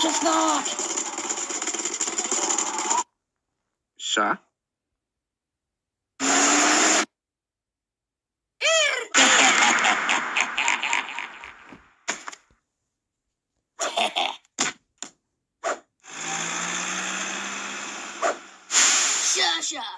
snart! Tja. Tja, tja!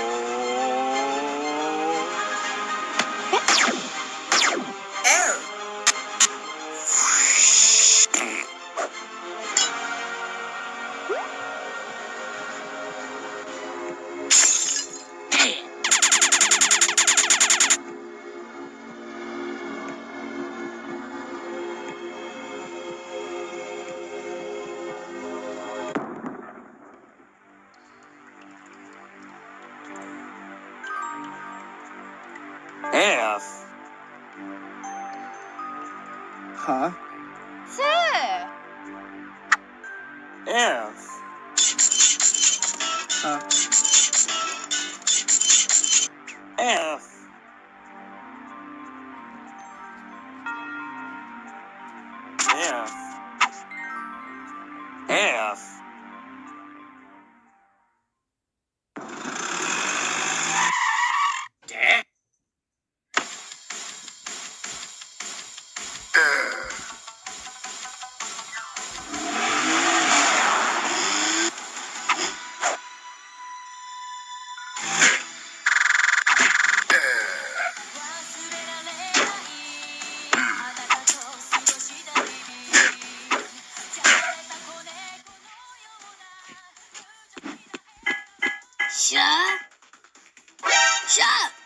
Huh? F. Huh? F. F. F. Tja! Tja! F.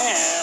F.